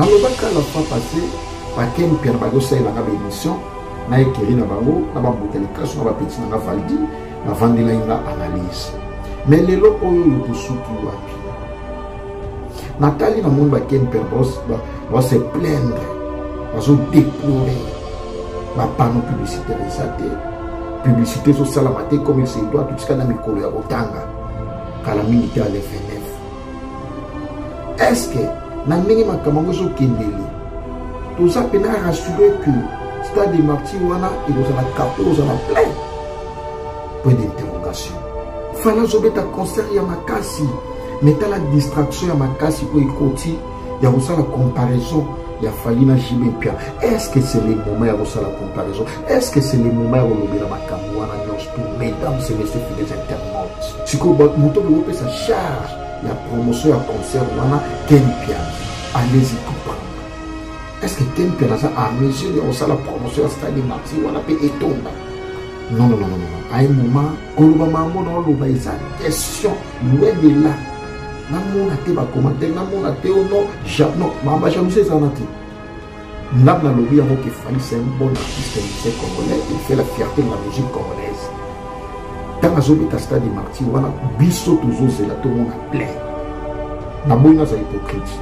nalobaka la fois passé baken piana bazosalelaka baémission na ekeri na bango na bambuta likasu na bapeti na nga valdi navandelaki nga analyse me lelo oyo oyo tosuki wapi natali na moni baken piana base plaindre bazodeplore bapano publicitaire eza te publicité ezosalama te comme il se doit totikali na mikolo ya kotanga kala mingi te ale 29 est ce que na ndenge makambo yango ezokendeli toza mpena rassure que stade de martir wana ekozala kapo ozala plein point d'interrogation fana azobeta concert ya makasi me tala distraction ya makasi oyo ekoti ya kosala comparaison ya fali na jimepia est ce que c'est le moment ya kosala comparaison Est-ce que c'est le moment ya kolobela makambo wana nyonso to mesdames et messieurs fidèles internautes sikoyo moto oyo opesa charge ya promotion ya concert wana ken pian allez-y comprendre est-ce que ken pian aza à mesure ya kosala promotion ya stade marti wana mpe etonda non non non non non à un moment koloba mango na oloba eza question loin de là namona te bacommentaire namona te ono non makambo ya jalousie ezala na te Nga na lobi yango que Fally c'est un bon artiste musicien congolais, il fait la fierté de la musique congolaise. Tant azobeta stade martyr wana biso tozozela tomona plein. Naboyi naza hypocrite.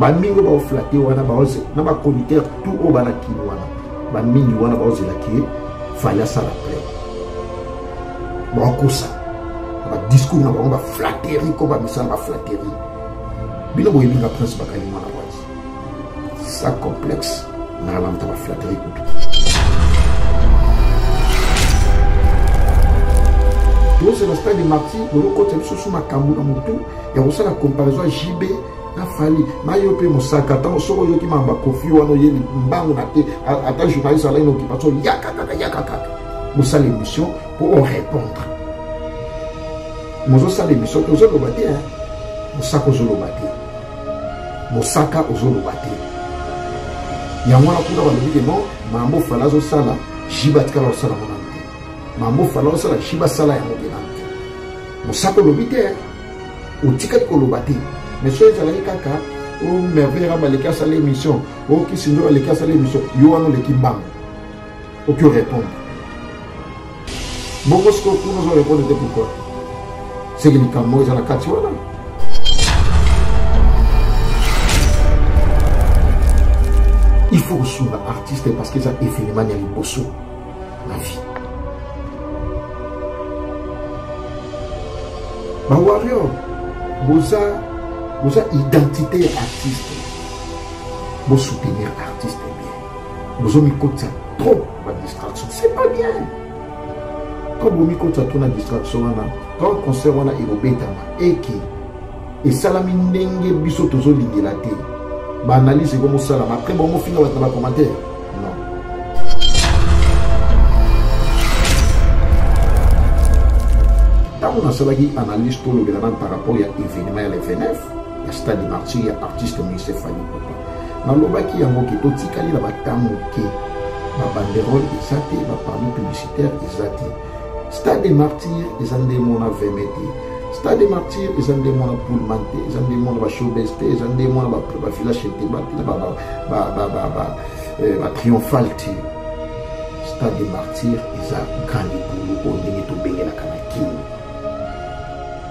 Bamingi baoflate wana baoze na bachroniqueur tout oyo balakini wana bamingi wana baozela ke Fally asala plein. Baokosa badiscours na bango baflateri ko bamisala baflateri bino boyebi nga prince bakali mwana sa complexe na alamuta ba flatterie kutu tozose na stade marti bolokota lisusu makambo na motu ya kosala comparaison ya jb na fali na yo mpe mosaka ntango soki oyoki mamba kofi wana oyebi mbangu na te ata journaliste alai na occupation yaka kaka yaka kaka bosala émission mpo orépondre mozosala émission tozoloba te mosaka ozoloba te mosaka ozoloba te yango wana kuna balobi ke non mambo fala azosala jiba atikala kosala ngo nanu te mambo fala azosala jiba asala yango mpe nanu te mosaka olobi te otikali koloba te mais soki ezalaki kaka o oh, merveille raba aleki asala émission o oh, kisinzo aleki asala émission yo wana oleki mbango oki o répondre bongo sikoyo kuna ozo répondre te pourquoi seke likambo moko eza na kati wana il faut kosunga artiste parce que eza événement ya liboso na vie bawarrior boza boza identité ya artiste bosoutenir artiste bien bozo mikotisa trop ba distraction c'est pas bien quand bomikotisa trop na distraction wana quand concert wana ekobetama eke esalami ndenge biso tozolingela te baanalyse ekomosalama après bomofinga bato na bacommentaire ntango nasalaki analyse tolobela nani par rapport ya événement ya le 29 ya stade martyr ya artiste moise fani nalobaki yango ke totikali na batango te babanderole eza te bapanneau publicitaire eza te stade de martyr eza nde mona veme te stade de martyr eza nde mona pullman te eza nde mona bashobes te eza nde mona bavillage eteba te batriomphale te stade de martyr eza grand libulu oyo ndenge tobengelaka na kini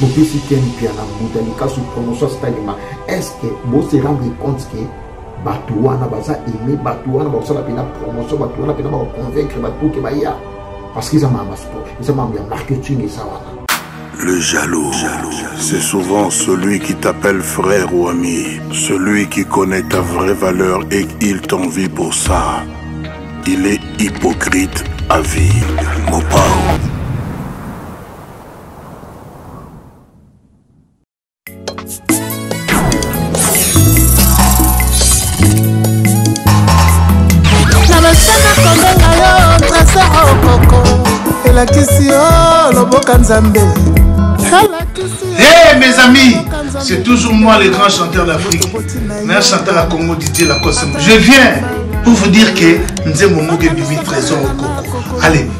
bopesi ken mpiana mbuta likasu promotion ya stalima estce bose rendre compte ke bato wana baza aime bato wana bakosala mpena promotion bato wana mpena bakoconvaincre bato ke baya parce que eza mambo ya sport eza mambo ya marketing eza wana Le jaloux, c'est souvent celui qui t'appelle frère ou ami, celui qui connaît ta vraie valeur et il t'envie pour ça. Il est hypocrite à vie. Mopao. elakisi yo oh, loboka nzambe Hey mes amis, c'est toujours moi le grand chanteur d'Afrique. Meilleur chanteur à Congo Didier Lacoste. Je viens pour vous dire que Nzembo Mogue Bibi Trésor au Coco. Allez,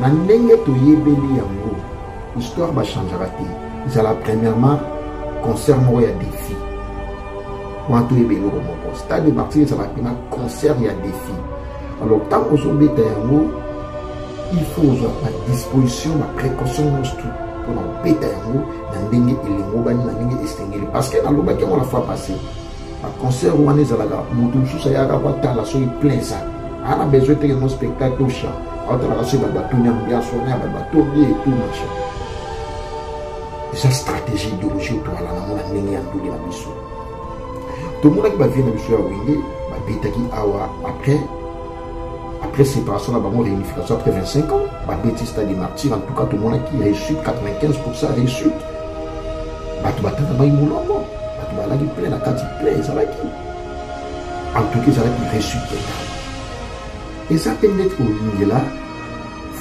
na ndenge toyebeli yango histoire bachangeaka te ezala premièrement concert moko ya défi wana toyeba eloko moko stade de martyr ezalaka mpena concert ya défi alors ntango ozobeta yango il faut ozwa badisposition baprécaution nyonso tout mpona kobeta yango na ndenge elengobani na ndenge esengeli parce que nalobaki yango na fois passé ba concert wana ezalaka moto mosusu ayaka ko atala soki plein eza ana besoin teke no spectacle to chant aotalaka soki bato batoni ambiance wana ya bato batoni ye etu machin eza stratégie idéologie otwala nango na ndenge ya ndule na biso tomonaki bavie na biso ya wenge babetaki awa après après séparation na bango réunification après 25 ans babeti stade de martyr en tout cas tomonaki réussite 95 réussite bato batandamaki molongo bato balaki plein na kati plein ezalaki en tout cas ezalaki reçu total eza mpe ndeti kolingela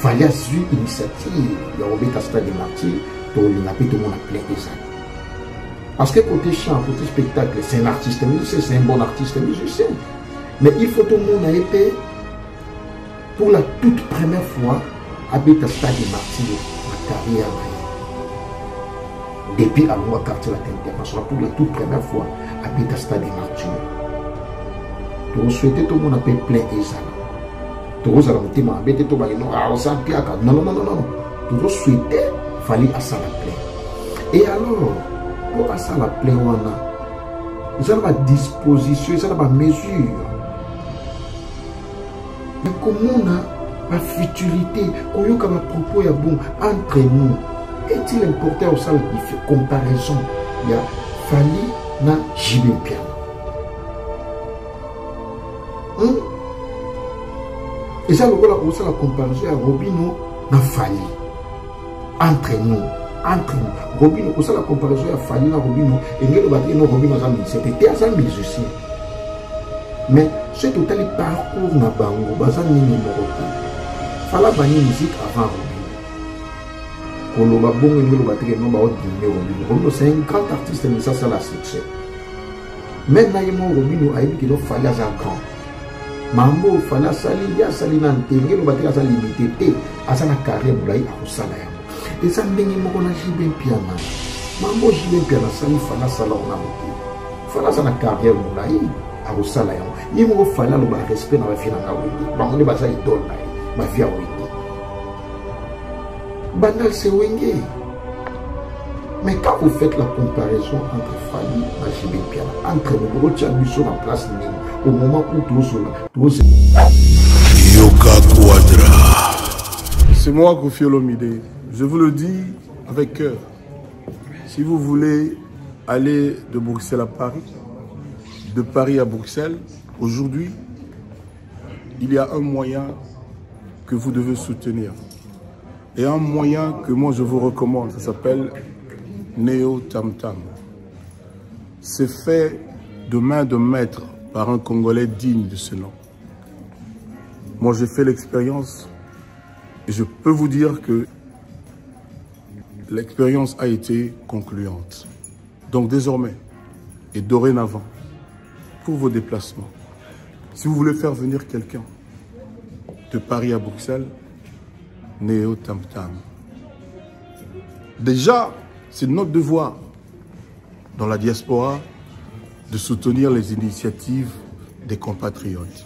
fali azwi initiative ya kobeta stade de martyr tokolinga mpe tomona plein ezali parce que côté chant côté spectacle c'est un artiste musicien c'est un bon artiste musicien mais il faut tomona ye mpe Pour la toute première fois, abeta stade de martyr na carrière na ye depuis alongwa quartier latin international pour la toute première fois abeta stade de martyr tokosouhaite tomona mpe plein ezala tokozala motema mabe te tobaki no aoza mpiaka nonnononono tokosouhaite fali asala plein et alors mpo asala plein wana eza na badisposition eza na bamesure na komona bafuturité koyoka bapropos ya bon entre nous est-il important osala comparaison ya fali na jibe mpiana hmm? eza lokola kosala comparaison ya robino na fali entre nous entre nous robino kosala comparaison ya fali na robino engeli obaki no robino aza musicien te te aza musicien mais soki totali parcours na bango baza nini moko te fala bani musique avant robino koloba bongo elingi oloba teke no baodime robino robino c'est un grand artiste mais ça sala succès meme na ye moko robino ayebi kino fali aza grand mambo fali asali ye asali na ntenge eloba teke aza limite te aza na carrière molai akosala yango eza ndenge moko na jibe mpiana mambo jibe mpiana asali fali asala ona moke fana aza na carrière molai akosala yango ye moko fali aloba respect na bafie na nga wenge bango nde baza idole na ye bafie ya wenge bandal se wenge mais quand vous faites la comparaison entre fali na jb piana entre bobokotia biso na place nini au moment où tozona toze yoka quadra c'est moi kofiolomide je vous le dis avec cœur si vous voulez aller de Bruxelles à Paris de Paris à Bruxelles Aujourd'hui, il y a un moyen que vous devez soutenir. Et un moyen que moi je vous recommande, ça s'appelle Neo Tam Tam. C'est fait de main de maître par un Congolais digne de ce nom. Moi j'ai fait l'expérience et je peux vous dire que l'expérience a été concluante. Donc désormais et dorénavant, pour vos déplacements, si vous voulez faire venir quelqu'un de Paris à Bruxelles, Néo Tam Tam. Déjà, c'est notre devoir dans la diaspora de soutenir les initiatives des compatriotes.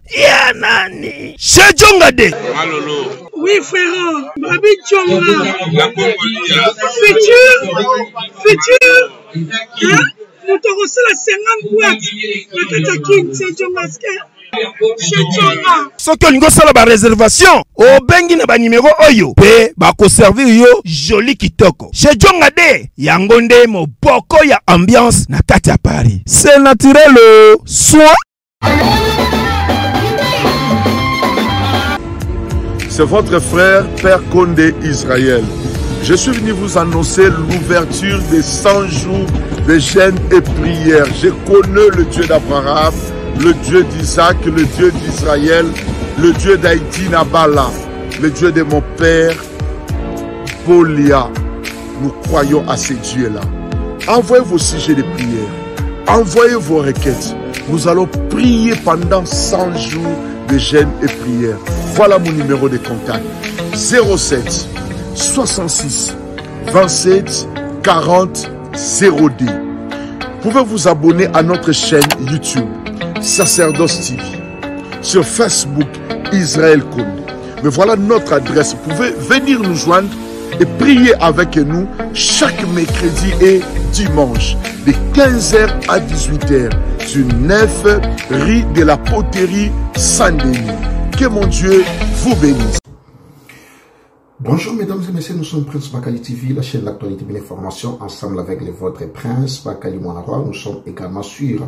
ya nani se jonga de malolo Oui, frère, Babi Tchonga. Futur, futur, hein? moto akosala 50 boite na kati ya kin sejongaske sejonga soki olingi osala bareservation obengi na banimero oyo mpe bakoservir yo joli kitoko sejonga de yango nde moboko ya ambiance na kati ya paris se naturel soin C'est votre frère Père Condé Israël. Je suis venu vous annoncer l'ouverture des 100 jours de jeûne et prière. Je connais le Dieu d'Abraham, le Dieu d'Isaac, le Dieu d'Israël, le Dieu d'Haïti, Nabala, le Dieu de mon père, Polia Nous croyons à ces dieux-là. Envoyez vos sujets de prière. Envoyez vos requêtes. Nous allons prier pendant 100 jours de jeûne et prière. Voilà mon numéro de contact. 07 66 27 40 0 Vous pouvez vous abonner à notre chaîne YouTube, Sacerdoce TV, sur Facebook, Israël Kondé. Mais voilà notre adresse. Vous pouvez venir nous joindre et priez avec nous chaque mercredi et dimanche de 15h à 18h sur 9 riz de la poterie saint Que mon Dieu vous bénisse. Bonjour mesdames et messieurs, nous sommes Prince Bakali TV, la chaîne d'actualité et l'information, ensemble avec le votre Prince Bakali Mouanarwa. Nous sommes également sur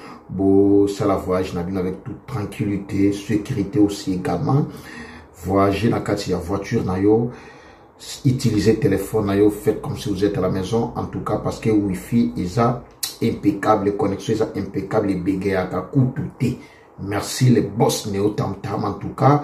bosala voyage na bino avec toute tranquillité sécurité aussi également voyager na kati ya voiture na yo utiliser téléphone na yo faites comme si vous êtes à la maison en tout cas parce que wifi eza impeccable connexion eza impeccable ebegeyaka kutu te merci le boss neotamtam en tout cas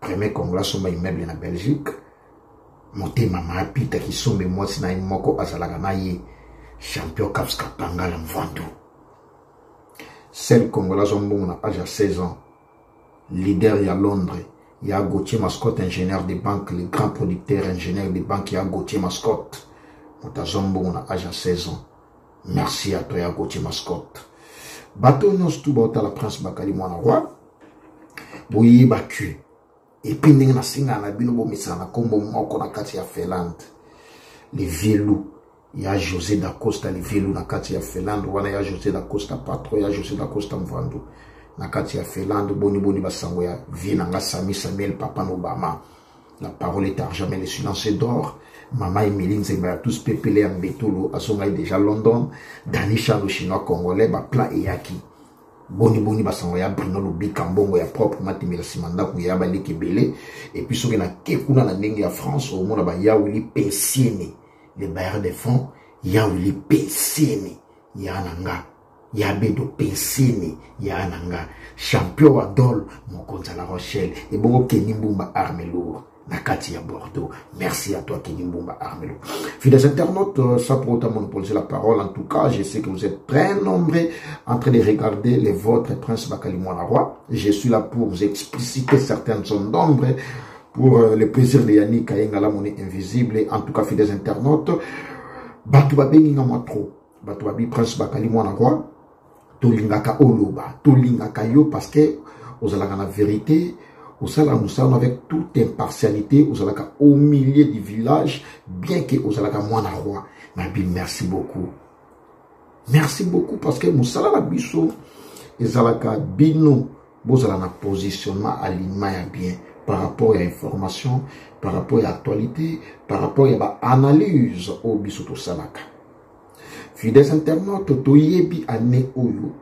premier congolais asomba immeuble na belgique motema maapita kisombe mwasi na ye moko azalaka na ye champion caps kapangala mvandu sel congolais azwa mbongo na age ya 16 ans leader ya londres ya gautier mascotte ingénieur de banque le grand producteur ingénieur de banque ya gautier mascotte moto azwa mbongo na age ya 16 ans merci à toi ya gautier mascotte bato nyonso tu baotala prince bakali mwana roi boyeba que epi ndenge nasengaka na bino bomesana na nkombo moko na kati ya finlande le vieux loup ya josé da costa le vieux loup na kati ya finlande wana ya josé da costa patron ya josé da costa mvandu na kati ya finlande boniboni basango ya vie na nga sami samuel papa na obama la parole est argent mais le silence est d'or mama emili nzemba ya tous pepele ya mbetulu azongai déjà london dani charles chinois congolais baplan eyaki boni boni basango ya brino lobika mbongo ya propre matemela nsima ndako ya baleki ebele epuis soki nake kuna na ndenge ya france omona bayawili pensiene le bailleur de fonds yawili pensiene ya na nga ya bedo pensiene ya na nga champion wa dol mokonzi ya la rochelle ebongo keni mbumba arme lourd na à Bordeaux. Merci à toi, Kenny Armelo. Fidèles internautes, ça euh, pour autant poser la parole. En tout cas, je sais que vous êtes très nombreux en train de regarder les vôtres, Prince Bakalimwana Roi. Je suis là pour vous expliciter certaines zones d'ombre pour euh, le plaisir de Yannick Kayenga, la monnaie invisible. En tout cas, fidèles internautes, Batubabi Ningamwa trop. bato babi prince bakali mwana kwa tolingaka oloba tolingaka yo parce que ozalaka na verité osala mosala avec toute impartialité ozalaka au milieu du village bien que ozalaka mwana roi nabi merci beaucoup merci beaucoup parce que mosala na biso ezalaka bino bozala na positionnement aliment ya bien par rapport ya information par rapport ya actualité par rapport ya baanalyse oyo biso tosalaka Fidèles internautes, toyebi année oyo,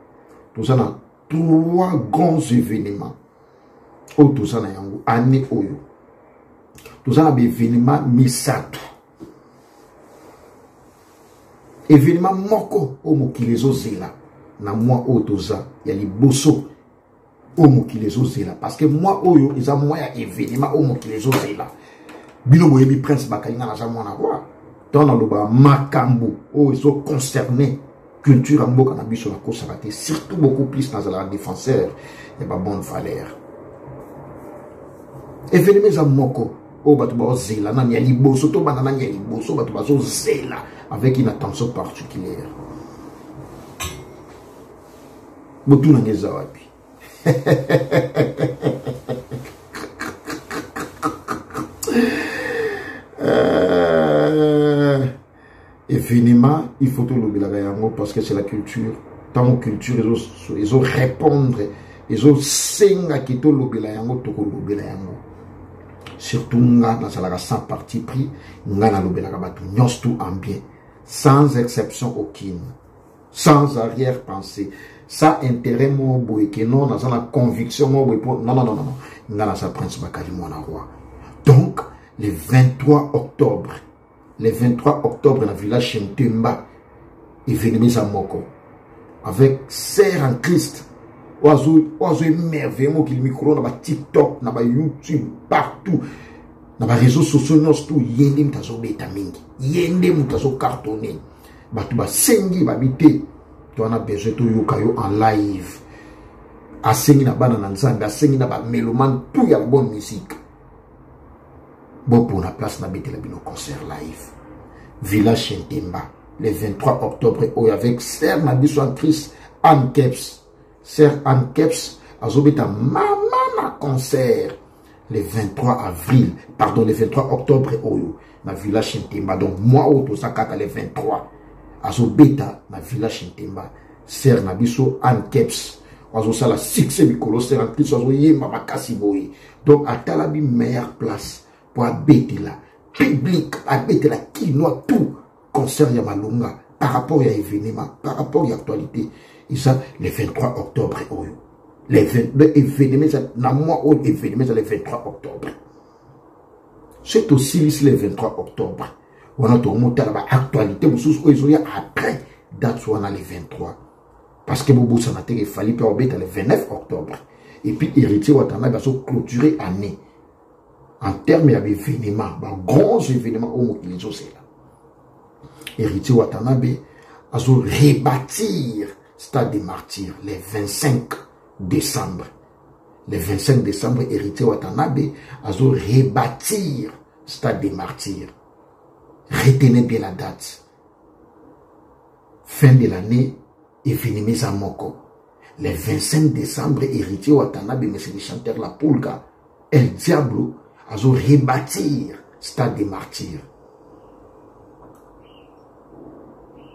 toza na trois grands événements. Oyo toza na yango, année oyo. Toza na événement misato. Événement moko au mokili ezozela na mwa oyo toza ya liboso oyo mokili ezozela parce que mwa oyo eza mwa ya evenema oyo mokili ezozela bino boyebi prince bakalinga naza mwana roi ntango nalobaka makambo oyo ezoconcerne culture ya mboka na biso nakosaka te surtout beaucoup plus nazalaka défenseur ya babonne valeur evenema eza moko oyo bato bazozela nani ya liboso to banda nani ya liboso bato bazozela avec une attention particulière botuna nge eza wapi euh, événement il faut tolobelaka yango parce que c'est la culture ntango culture ezo répondre ezosenga ke tolobela yango tokolobela yango surtout nga nazalaka sans parti pris nga nalobelaka bato nyonso tout en bien sans exception aucune sans arrière pensée sa intérêt moko boye ke non naza na conviction moko boye mpo nanananana nga naza prince bakali mwana roi donc le 23 octobre le 23 octobre na village shemtemba evenema eza moko avec sere en christ oyo azo émerveille mokili mikolo na batiktok na bayoutube partout na bareseau sociaux nyonso tu ye nde moto azobeta mingi ye nde moto azocartonne bato basengi babi te to wana besoin toyoka yo en live asengi na bana na nzambe asengi na bamelomane tout ya bonne musique bopona place nabetela bino concert live village shentemba le 23 octobre oyo avec ser na biso en christ anne keps ser anne keps azobeta mama na concert le 23 avril pardon le 23 octobre oyo na villa shintemba donc moi oyo toza kaka le 23 azobeta na villa shintemba sere na biso anne keps azosala succès mikolo sere en plus azoyemba makasi boye donc atalabi meilleure place mpo abetela public abetela kinois tout concert ya malonga par rapport ya événement par rapport ya actualité eza le 23 octobre oyo le événement eza na mois oyo événement eza le 23 octobre soki tosilisi le 23 octobre wana tokomotala baactualité mosusu oyo ezoya après date wana le 23 parce que bobosana te efali mpe akobeta le 29 octobre et puis héritier watanabe azoclôture année en terme ya baevenement bagrands événement oyo mokili ezozela héritier watanabe azo rebâtir stade de martyr le 25 décembre le 25 décembre héritier watanabe azo rebâtir stade de martyr retenez bien la date fin de l'année evenima eza moko le 25 décembre héritier watanabe mais c'est le chanteur la pulga el diablo azo rebâtir stade des martyrs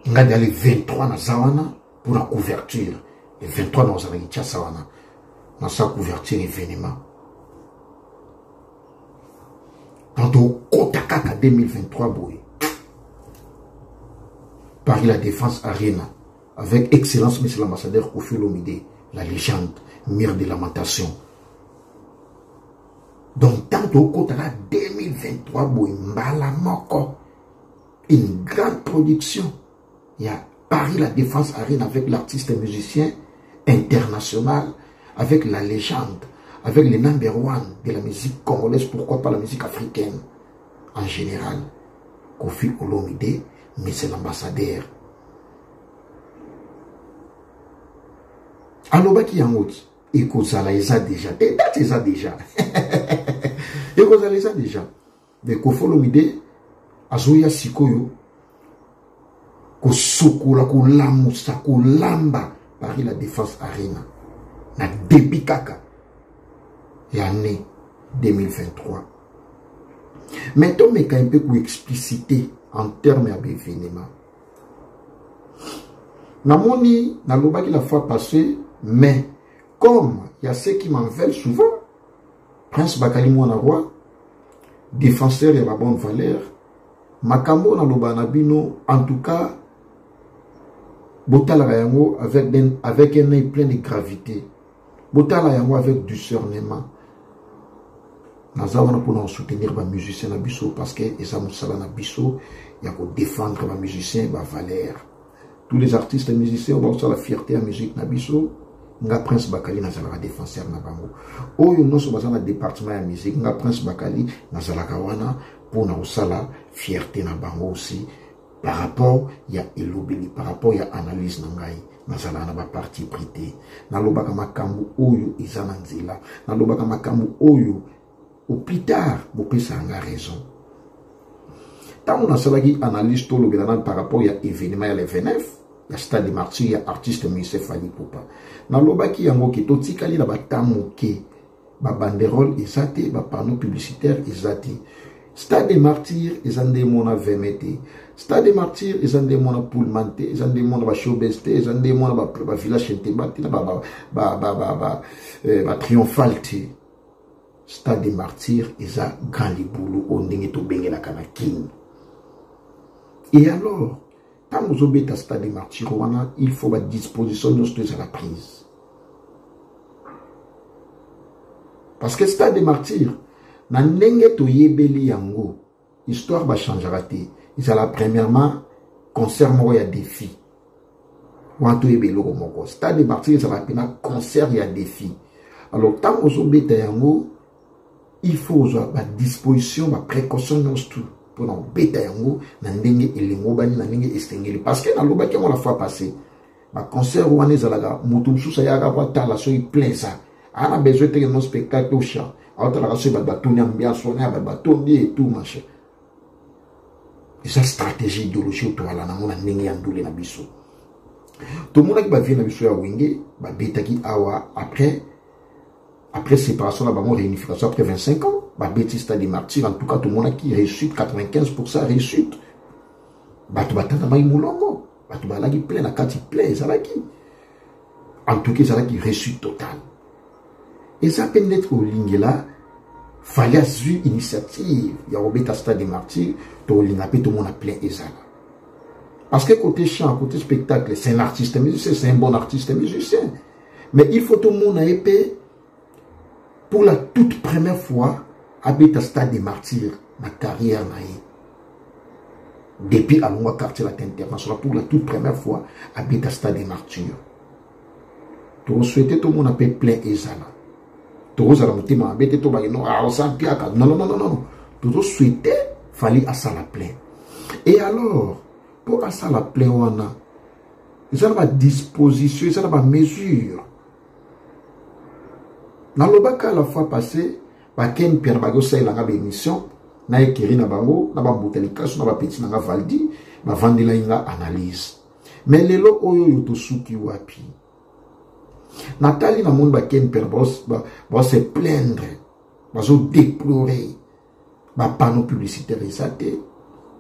nga dia le 23 naza wana mpo na couverture le 23 na ozalaki tiasa wana nasa couverture evenima quand okota kaka 2023 boye paris la défense arena avec excellence monsieur l'ambassadeur kofi olomide la légende mire de lamentation donc tant tokota na 2023 boye mbala moko une grande production ya Paris la Défense Arena avec l'artiste musicien international, avec la légende, avec le number one de la musique congolaise, pourquoi pas la musique africaine en général. Kofi Olomide, mais c'est l'ambassadeur. alobaki yango ti ekozala eza deja te date eza deja ekozala eza deja mais kofi olomide azoya sikoyo kosokola kolamusa kolamba paris la défense arena na début kaka ya année 2023 mais tomeka mpe koexplicite en terme ya baevenema namoni nalobaki la fois passé mais comme ya ceux qui m'en veulent souvent prince bakali mwana roi défenseur ya babonne valeur makambo oyo naloba na bino en tout cas botalaka yango avec, ben, avec un œil plein de gravité botala yango avec discernement naza wana mpona kosoutenir bamusicien na biso parce que eza mosala na biso ya kodefendre bamusicien bavaleur tous les artistes musiciens oyo bakosala fierté ya musique na biso nga prince bakali nazalaka défenseur na bango oyo nyonso baza na département ya musique nga prince bakali nazalaka wana mpo na kosala fierté na bango aussi par rapport ya elobeli par rapport ya analyse na ngai nazalaka na baparti pris te nalobaka makambo oyo eza na nzela nalobaka makambo oyo au plus tard bopesaka nga raison ntango nasalaki analyse tolobela nani par rapport ya événement ya le 29 ya stade de martyr ya artiste moise fali popa nalobaki yango ke totikali na bata moke babanderole eza te bapanneau publicitaire eza te stade de martyr eza nde mona veme te stade de martyr eza nde mona pullman te eza nde mona bashobes te eza nde mona bavillage enteba te na batriomphal te Stade de martyr eza grand libulu oyo ndenge tobengelaka na kin et alors ntango ozobeta stade de martyr wana il faut badisposition nyonso to ezala prise parce que stade de martyr na ndenge toyebeli yango histoire ba changera te ezala premièrement concert moko ya défi wana toyeba eloko moko stade de martyr ezalaka mpena concert ya défi alors ntango ozobeta yango il faut ozwa badisposition baprécaution nyonso tout mpo na kobeta yango na ndenge elengobani na ndenge esengeli parce que nalobaki yango la fois passé baconcert wana ezalaka moto mosusu ayaka po atala soki plein eza aa na besoin teke no spectacle ochan aotalaka soki bato batondi ambiance wana ya bato batondi etout mache eza stratégie idéologie otwala nango na ndenge ya ndule na biso tomonaki bavie na biso ya wenge babetaki awa après après séparation na bango réunification après 25 ans babeti stade de martyr en tout cas tomonaki réussite 95 réussite bato batangamaki molongo bato balaki plein na kati plein ezalaki en tout cas ezalaki réussite totale eza mpe ndeti kolingela fali azwi initiative ya kobeta stade de martyr tokolinga mpe tomona plein ezala parce que côté chant côté spectacle c'est un artiste musicien c'est un bon artiste musicien mais il faut tomona ye mpe pour la toute première fois abeta stade de martyr na carrière na ye depuis alongwa quartier latin international pour la toute première fois abeta stade de martyr tokosouhaite tomona mpe plein ezala tokozala motema mabe te tobaki no aosampiaka ah, non non non non tozosouhaite fali asala plein et alors mpo asala plein wana eza na badisposition eza na bamesure nalobaka la fois passé bakeni mpia na baki osalela nga baémission na ekeri na bango na bambuta likasu na bapeti na nga valdi bavandelaki nga analyse me lelo oyo oyo tosuki wapi natali namoni bakeni mpia na baose plaindre bazodeplore bapano publicitaire eza te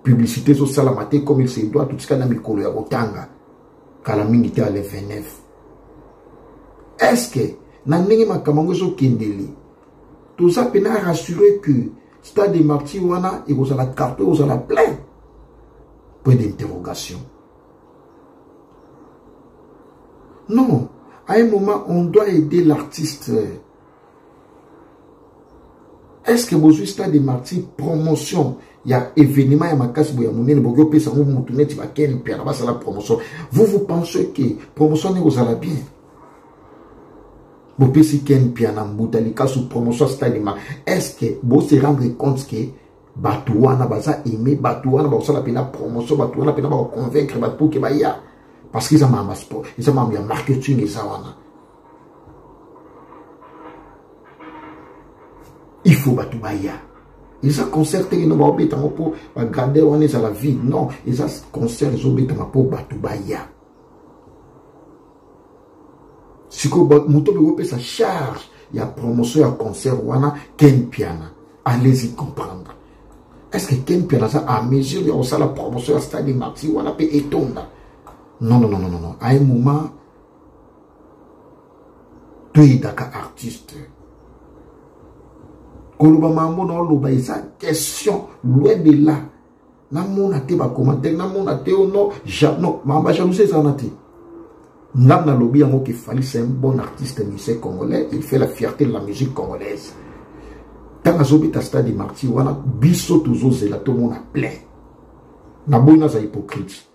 publicité ezosalama te comme il se doit totika na mikolo ya kotanga kala mingi te ale 29 est ce que na ndenge makambo yango ezokendele toza mpena rassure que stade de martyr wana ekozala carton ekozala plein point d'interrogation non à un moment on doit aider l'artiste est-ce que bozwi stade de martyr promotion ya événement ya makasi boye ya monene bokoki opesa yango motu neti bakeni mpiana basala promotion vous vous pensez que promotion nde kozala bien bopesi ken mpiana mbuta likasu promotion ya stade de martyr est-ce que bose rendre compte que bato wana baza aime bato wana bakosala mpena promotion bato wana mpena bakoconvaincre bato mpo ke baya parce que eza makambo ya sport eza makambo ya marketing eza wana il faut bato baya eza concert te kino baobeta yango mpo bagrandeur wana ezala vide non eza concert ezobetama mpo bato baya sikoyo moto obe kopesa charge ya promotion ya concert wana ken piana allez-y comprendre est ce que ken piana aza à mesure ya kosala promotion ya stade marti wana mpe etonda non non non non non à un moment toyedaka artiste koloba mambo na oloba eza question loin de là namona te bacommentaire namona te o non non mambo ya jalousie eza wana te ngai nalobi yango ke fali c'est un bon artiste musicien congolais il fait la fierté de la musique congolaise ntango azobeta stade de martyr wana biso tozozela tomona plein naboyi naza hypocrite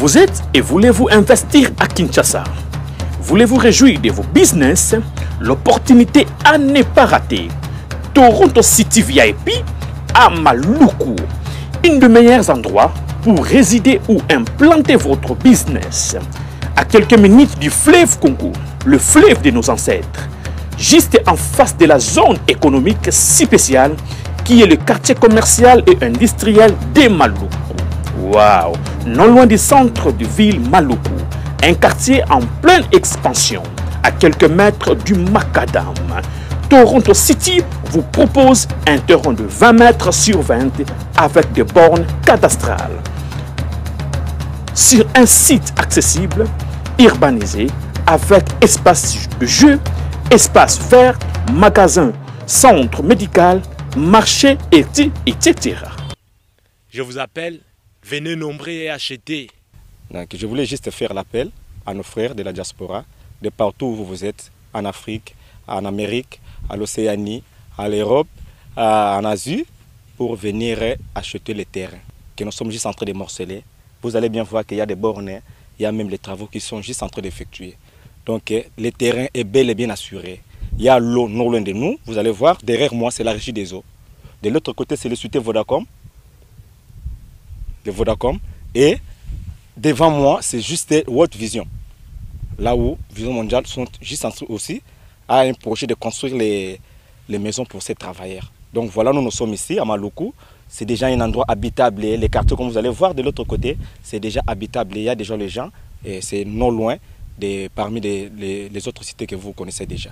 Vous êtes et voulez-vous investir à Kinshasa Voulez-vous réjouir de vos business L'opportunité à ne pas rater. Toronto City VIP à Maluku, une des meilleurs endroits pour résider ou implanter votre business. À quelques minutes du fleuve Congo, le fleuve de nos ancêtres, juste en face de la zone économique si spéciale qui est le quartier commercial et industriel de Maluku. Wow, Non loin du centre de ville Maluku, un quartier en pleine expansion, à quelques mètres du Macadam. Toronto City vous propose un terrain de 20 mètres sur 20 avec des bornes cadastrales sur un site accessible, urbanisé, avec espace de jeu, espace vert, magasin, centre médical, marché, etc. Je vous appelle, venez nombrer et acheter. Donc, je voulais juste faire l'appel à nos frères de la diaspora, de partout où vous êtes, en Afrique, en Amérique, à l'Océanie, à l'Europe, en Asie, pour venir acheter les terrains que nous sommes juste en train de morceler vous allez bien voir qu'il y a des bornes, il y a même les travaux qui sont juste en train d'effectuer. Donc eh, le terrain est bel et bien assuré. Il y a l'eau non loin de nous, vous allez voir, derrière moi c'est la régie des eaux. De l'autre côté c'est le site Vodacom. Le Vodacom. Et devant moi c'est juste World Vision. Là où Vision Mondiale sont juste en train aussi à un projet de construire les, maisons pour ces travailleurs. Donc voilà, nous nous sommes ici à Maloukou c'est déjà un endroit habitable. Et les cartes, comme vous allez voir de l'autre côté, c'est déjà habitable. il y a déjà les gens et c'est non loin parmi les, autres cités que vous connaissez déjà.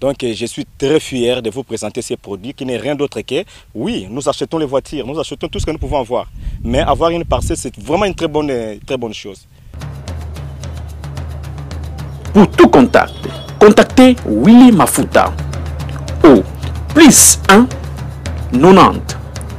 Donc euh, je suis très fier de vous présenter ces produits qui n'est rien d'autre que, oui, nous achetons les voitures, nous achetons tout ce que nous pouvons avoir. Mais avoir une parcelle, c'est vraiment une très bonne, très bonne chose. Pour tout contact, contactez Willy Mafuta au plus 1 90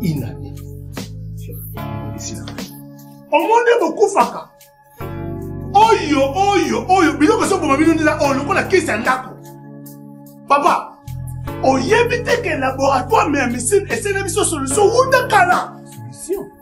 inane omoni bokufaka oyo oyo oyo biloko ezoboma bino ndela oyo lokola kisi ya ndako papa oyebi te ke laboratoire me ya misine esene biso solution wuta kala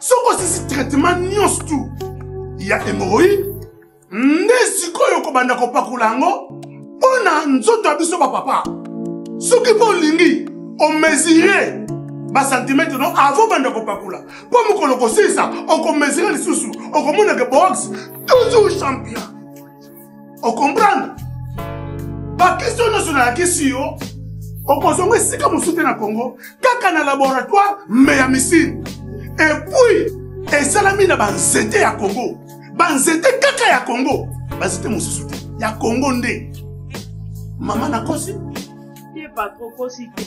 soki osisi traitement nyonso tu ya hémorroïde nde sikoyo okobanda kopakola yango mpo na nzoto ya biso bapapa soki mpo olingi omesire basantimetre no avant banda kopakola mpo mokolo kosilisa okomesire lisusu okomonake box toujours champion okomprendre bakestio nyonso nayakisi yo okozonga esika mosusu te na congo kaka na laboratoire me ya misine epuis esalami na banzete ya congo banzete kaka ya congo banzete mosusu te ya congo nde mama nakosi ye patro kosi te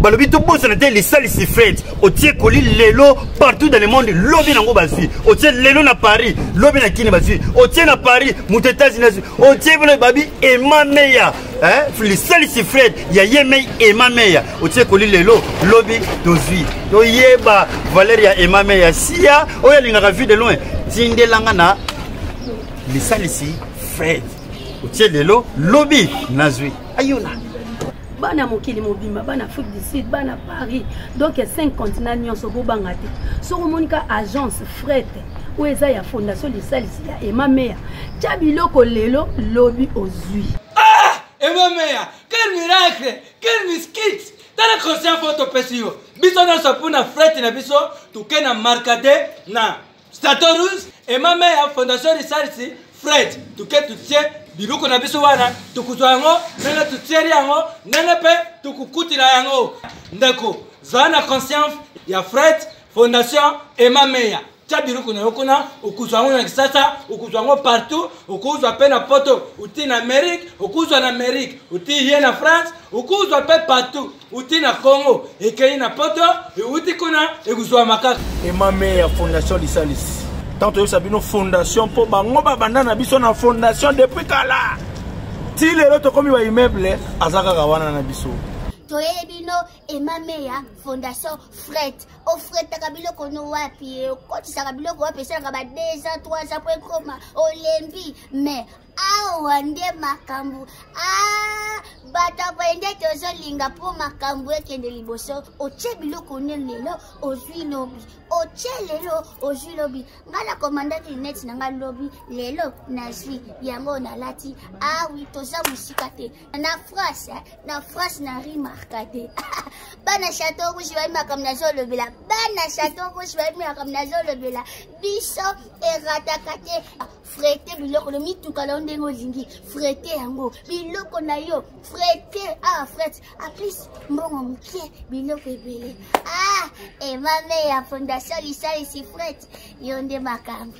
balobi tobosana te lisalisi fete otie koli lelo partout dans le monde lobi nango bazwi otie lelo na paris lobi na kini bazwi otie na paris moto etats-unis azwi otie bino babi ema meya lisalisi fred ya ye mei ema meya otie koli lelo lobi tozwi toyeba valeur ya ema meya sia oyo alingaka vue de loin tindelanga na lisalisi fred otie lelo lobi nazwi ayona bana mokili mobimba bana afrique du sud bana paris donc 5 continent nyonso bobanga te soki omoni ka agence frete oyo eza ya fondation lisalisi ya ema meya tya biloko lelo lobi ozwi ah! ema meya quel miracle quel miskit tala conscient fo topesi yo biso nyonso mpona frete na biso toke na markade na Statorus et ma mère fondation Risarisi Fred tuke tutse biloko na biso wana tokozwa yango ndenge totieli yango ndenge mpe tokokutila yango ndeko zala na conscience ya Fred fondation et ma mère tya biloko na yo kuna okozwa yango na kisasa okozwa yango partout okozwa mpe na poto oti na amérique okozwa na amérique oti ye na france okozwa mpe partout uti na congo ekei na poto euti kuna ekozwama kaka emame ya fondation lisalisi ntango toyebisa bino fondation mpo bango babanda na biso na fondation depuis kala ti lelo tokomi baimmeuble aza kaka wana na biso toyebi bino emame ya fondation fret ofretaka biloko no wapi okotisaka biloko wapi esalaka ba 2 ans 3 ans po ekoma olembi mais awa nde makambo ah, bato akoye nde tozolinga mpo makambo ekende liboso otye biloko nde lelo ozwi lobi otye lelo ozwi lobi ngai nakomandaki lineti na ngai lobi lelo nazwi yango nalati awi ah toza mosika te na france eh, na france na rimarka te bana chateau rouge bayebi makambo nazolobela bana chateau rouge bayebi makambo nazolobela biso erataka te frete biloko na mituka na yo ndenge olingi frete yango biloko na yo frete awa ah, frete aplis mbongo moke biloko ebele ah emame ya fondation lisalisi frete yo nde makambo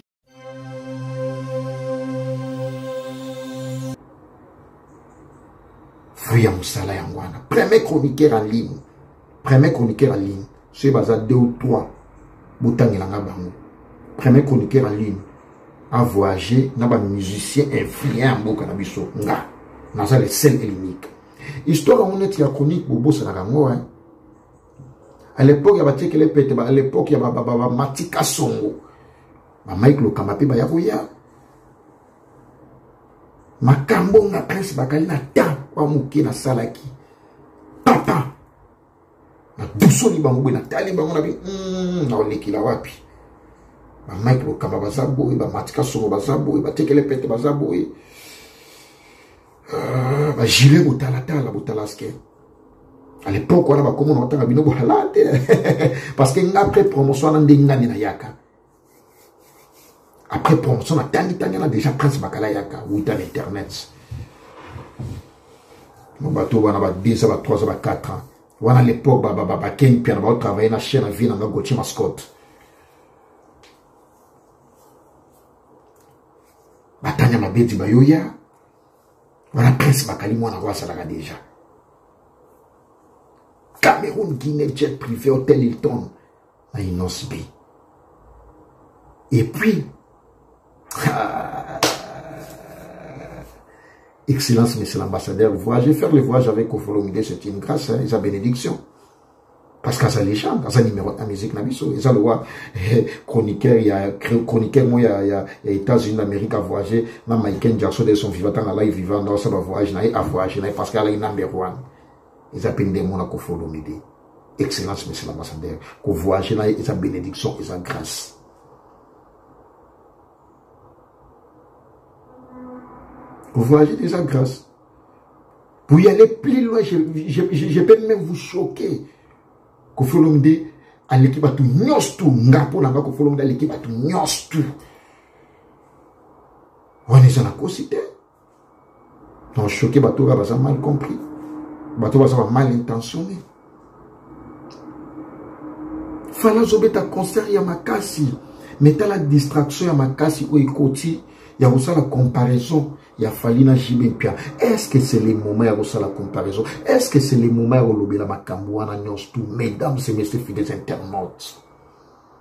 fruit ya mosala yango wana premier chroniqueur en ligne premier chroniqueur en ligne soki baza deux ou trois botangela nga bango premier chroniqueur en ligne avoyage na bamusicien influent ya mboka na biso nga naza le seul et l'unique histoire yango neti ya chronique bobosanaka yango hein? à l'époque ya batiekele pete à l'époque ya bamatika songo bamike lokamba mpe baya koya makambo nga prince bakali na temps wa moke nasalaki papa nadusoli bango boye natali bango nabi hmm, naolekila wapi bamike lokamba baza boye bamatika songo baza boye batekele pete baza boye ah, bagile botalatala botalaske à l'époque wana bakomo na otanga bino bohala te parce que nga après promotion wana nde ngani nayaka après promotion natangitangela déjà prince bakala yaka wuta na internet no bato wana ba 2 ans ba 3 ans ba 4 ans wana l'époque bakeni mpiana baotravaille na chaine vie nanga gotie mascotte batanya mabeti bayoya wana prince bakali mwana yango asalaka déjà cameroun guinée jet privé hotel hilton na inonce b et puis ah, excellence monsieur l'ambassadeur voyage faire le voyage avec kofolomide c'est une grâce hein, eza bénédiction parce que aza légende aza numéro ya musique na biso eza lowa eh, chroniqueur ya chroniqueur moko ya, ya, ya états-unis d'amérique avoyage na michael jackson de son vivant ntango alaki vivant na osala voyage na ye avoyage na ye parce que alaki number one eza mpe ndenge mona kofi olomide excellence monsieur l'ambassadeur kovoyage na ye eza bénédiction eza grâce kovoyage eza grâce pour y aller plus loin je, je, je, je peux même vous choquer kofi olomide aleki bato nyonso tu nga mpo na nga kofi olomide aleki bato nyonso tu wana eza na kosi te donc choke bato oyo baza mal compris bato baza ba mal intentionné fala azobeta concert ya makasi me tala distraction ya makasi oyo ekoti ya kosala comparaison ya fali na jb mpia est ce que c'est le moment ya kosala comparaison est ce que c'est le moment ya kolobela makambo wana nyonso tout mesdames et messieurs fidèles internautes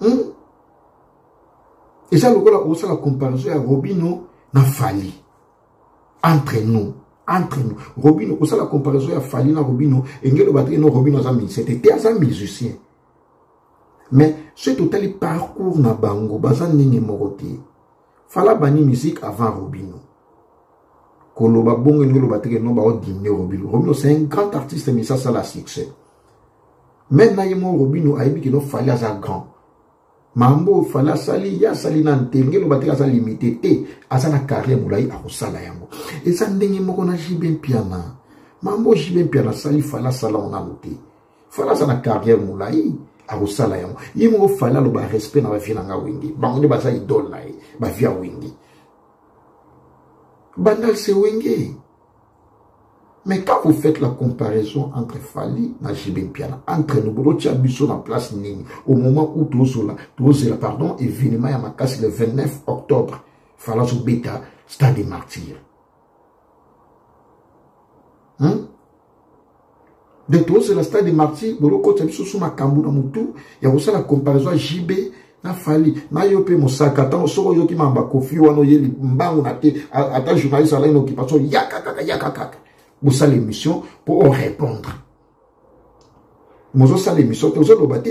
hmm? eza lokola kosala comparaison ya robino na fali entre nous entre nous robino kosala comparaison ya fali na robino enge eloba te no robino aza musicien te te aza musicien mais soki totali parcours na bango baza ndenge moko te fala bani musique avant robino koloba bongo elingi oloba te ke no baodimine robino robino c'est un grand artiste mais asala succès meme na ye mo robino ayebi kino fali aza grand mambo oyo fali asali ye asali na ntenge loba teke aza limite te aza na carrière molai akosala yango eza ndenge moko na jibe mpiana mambo jibe mpiana asali fali asala ngo nano te fali aza na carrière molai akosala yango ye moko fali aloba respect na bavie na nga wenge bango nde baza idole na ye bavie ya wenge bandal se wenge Mais quand vous faites la comparaison entre Fali na JB Mpiana, entre nous, bodo tia biso na place nini, au moment où tozola, tozela, pardon, événement ya makasi le 29 octobre, fala zo beta stade des martyrs. Hein? de tozela stade de martyr bolokota biso so makambo na motu ya kosala comparaison ya jb na fali na yo mpe mosaka ntango soki oyoki mamba kofi wana oyeli mbangu na te ata journaliste alai na occupation yaka kaka yaka kaka bosala émission mpo orépondre mozosala émission te ozoloba te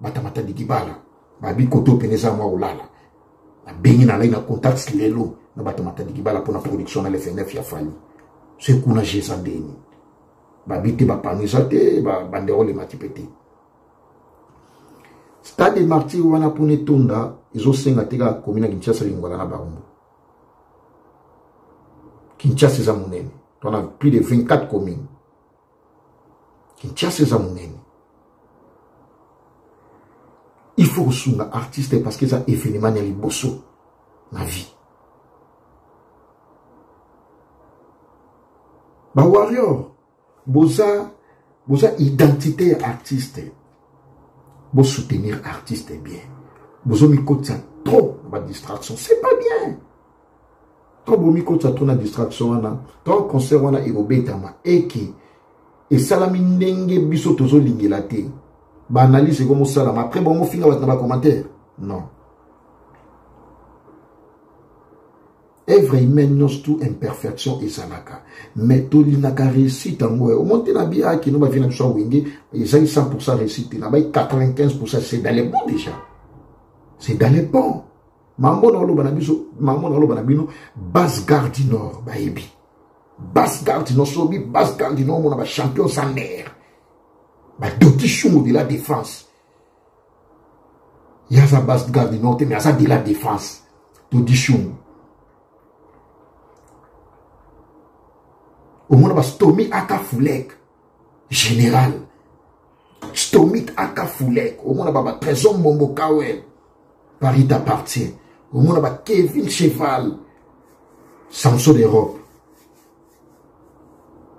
batamata digibala babi koto pene eza mwa olala nabengi nalai na contact lelo na batamata digibala mpona production na lfnf ya fali se kuna je eza ndeni babi te bapano eza te bandeko lemati mpe te stade martyr wana mpona etonda ezosenga te kaka komi na kinshasa lingwala na barumbu kinshasa eza monene tona plus de 24 commune kinshasa eza monene il faut kosunga artiste parce que eza événement ya liboso na vie bawarrior boza boza identité ya artiste bosoutenir artiste bien bozomikotisa trop na badistraction c'est pas bien to bomikotisa to na distraction wana ntango concert wana ekobetama eke esalami ndenge biso tozolingela te baanalyse ekomosalama après bomofinga bato na bacommentaire non evre humaine nyonso tu imperfection ezalaka mais tolingaka réussite yango ya omonte na bi akino bavi na biso ya wenge ezali 100 pourcent réussite te na bai 95 pourcent c'est dans les bon déjà c'est dans les bon mango naoloba na biso mango naoloba na bino bas gare du nord bayebi bas gare du nord sobi bas gare du nord omona bachampion sa mare badoti shungu de la défense ye aza bas gare du nord te mais aza de la défense todi shungu omona bastomi aka fulek Général, Stomit Akafulek, au moins baba Trésor Mbombo Kawel, Paris t'appartient, au moins baba Kevin Cheval, Samson d'Europe.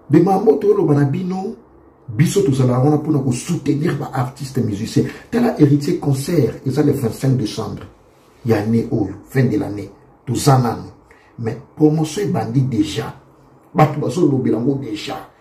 De ma moto, le banabino, biso tozala wana mpona kosoutenir baartiste musicien tala héritier concert eza le 25 décembre ya année oyo fin de l'année toza nano mais promotion ebandi déjà bato bazolobela yango déjà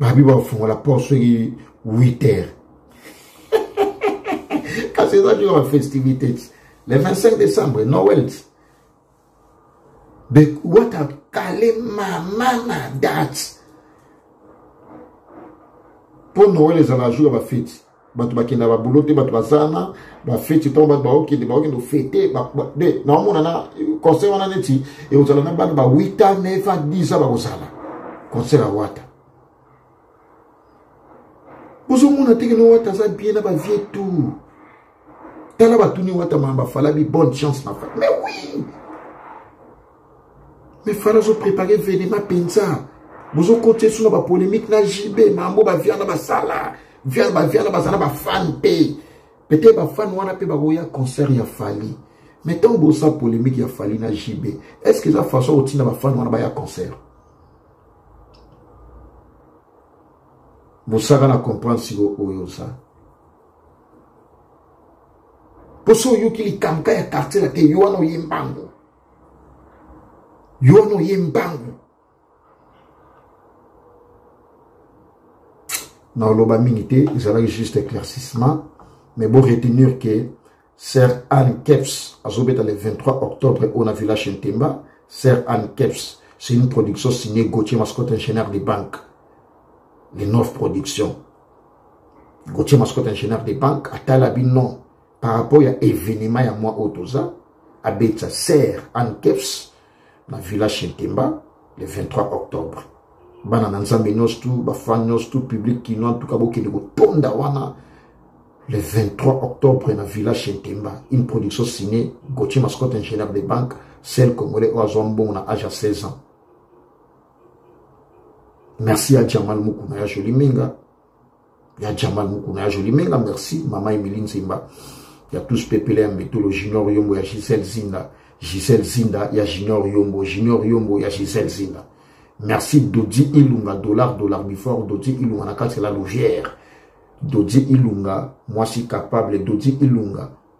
babi bafungola port soki 8 heures kasi eza kaka bafestivité ti le 25 décembre noel ti wata kale mama na date mpo noel ezala jour ya bafeti bato bakenda babulo te bato bazana bafeti ntango bato baokende baokende ofete naomona na concert wana neti ekozala na bana ba 8 ans 9 ans 10 ans bakozala concert ya wata bozomona te keno wata aza bien na bavie tour tala batuni wata mama bafalabi bonne chance na fa mais oui mais fana azo prépare evenema mpenza bozokotisa biso na bapolémique na jb mambo baviana basala viana baviana baza na bafane mpe peut-être bafane wana mpe bakoya concert ya fali mais ntango bosa polémique ya fali na jb est ce que eza façon ya kotinda bafane wana baya concert mosaka na comprendre siko oyo oza mpo so oyoki likamka ya quartier na te yo wana oyembango yo wana oye mbangu naoloba mingi te ezalaki juste éclaircissement mais bo retenir que sir anne keps azobeta le 23 octobre oyo na village ntemba sir anne keps c'est une production signée gautier mascotte ingénieur de banque les neuf productions gautier mascotte ingénieur de banque atala bino par rapport ya evenema ya mwa oyo toza abetisa serre anne keps na village shintemba le 23 octobre bana na nzambe nyonso tu bafan nyonso tu public kino antuka bokende kotonda wana le 23 octobre na village shintemba une production signée gautier mascotte ingénieur de banque sel congolais oyo azwa mbongo na age ya 16 ans merci ya jamal mukuna ya joli minga ya jamal mukuna ya joli menga merci mama emili nzimba ya tous pepele ya mbetolo junior yombo ya gisele zinda gisele zinda ya junior yombo junior yombo ya gisele zinda merci dodi ilunga dollar dollar before dodi ilunga na kati ya la logière dodi ilunga mwasi capable dodi ilunga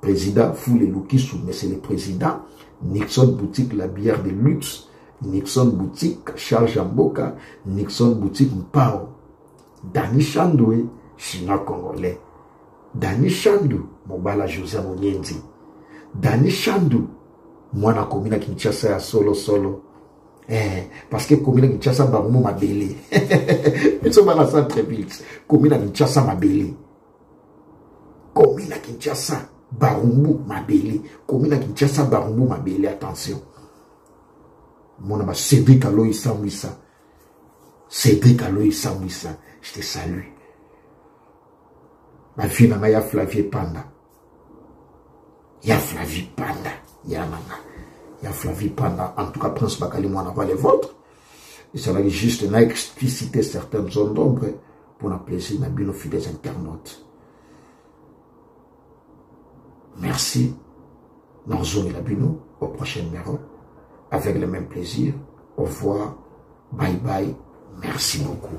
Président foule et Lukisu, mais c'est le président. Nixon Boutique, la bière de luxe. Nixon Boutique, Charge Amboka. Nixon Boutique, Mpao. Dani Chandoué, Chinois Congolais. Dani Chandou, Mobala José Monienzi. Dani Chandou, Mwana Komina Kinshasa ya solo solo. Eh, parce que Komina Kinshasa, Barumo Mabele. Biso bana centre ville. Komina Kinshasa Mabele. komi na kinshasa barumbu mabele komi na kinshasa barumbu mabele attention mona ba cedrik aloyi samwisa cedrik aloyi samwisa je te salue bavie na ngai ya flavie panda ya flavie panda ya na ngai ya flavie panda en tout cas prince bakali mwana va le vôtre ezalaki juste na explicité certaines zones d'ombre mpo na plaisir na bino fidèles internautes merci nakozongela bino au prochain numéro avec le même plaisir au revoir bye bye merci beaucoup